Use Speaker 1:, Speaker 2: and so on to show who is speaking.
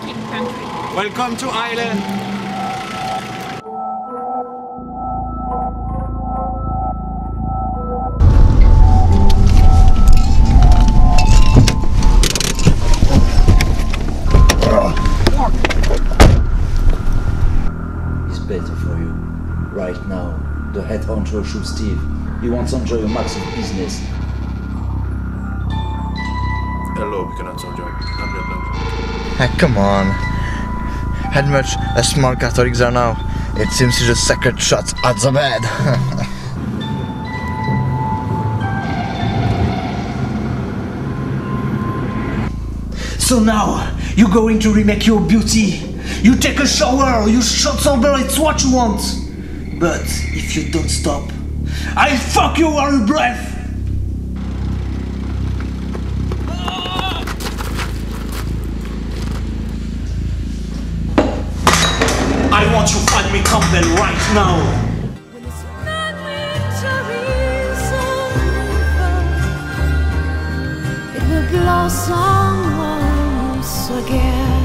Speaker 1: Welcome to Ireland.
Speaker 2: It's better for you. Right now, the head honcho shoots Steve. He wants to enjoy a max of business.
Speaker 3: Hello, vi kan inte som. I'm not
Speaker 4: Come on. How much a small Catholics are now? It seems to just secret shots at the bed.
Speaker 5: So now, you're going to remake your beauty. You take a shower, you shot over, it's what you want. But if you don't stop, I'll fuck you while you breath. I want you to find me Campbell right now.
Speaker 6: Blossom once again.